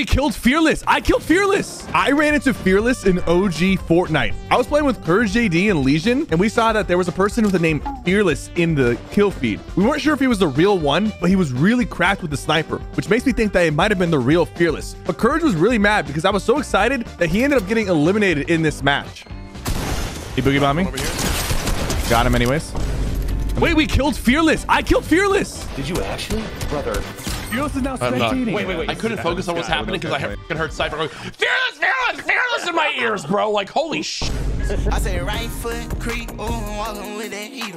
we killed Fearless. I killed Fearless. I ran into Fearless in OG Fortnite. I was playing with Courage JD and Legion, and we saw that there was a person with the name Fearless in the kill feed. We weren't sure if he was the real one, but he was really cracked with the sniper, which makes me think that it might have been the real Fearless. But Courage was really mad because I was so excited that he ended up getting eliminated in this match. He boogie bombed me. Got him anyways. Wait, we killed Fearless. I killed Fearless. Did you actually? Brother. Fearless is now I'm spectating. Wait, wait, wait. I couldn't focus on what's happening because I heard, heard Sypher going, Fearless, Fearless, Fearless in my ears, bro. Like, holy sh. I say right foot creep, ooh, walking with that heater.